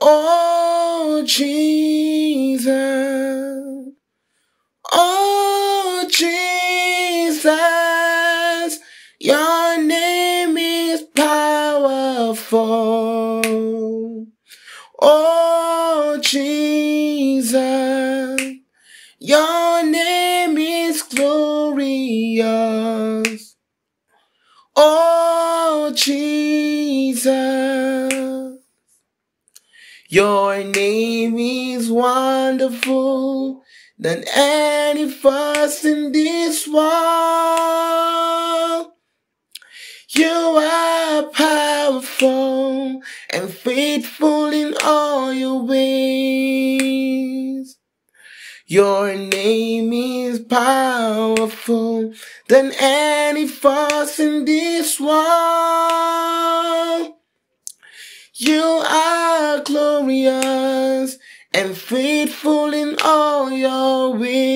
Oh, Jesus. Oh, Jesus. Your name is powerful. Oh, Jesus. Your name is glorious. Oh, Jesus. Your name is wonderful than any fuss in this world. You are powerful and faithful in all your ways. Your name is powerful than any force in this world. You are glorious and faithful in all your ways.